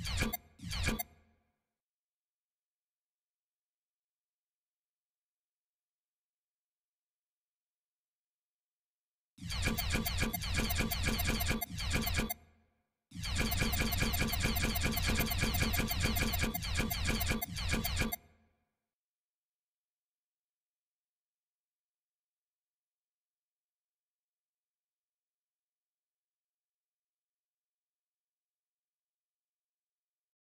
you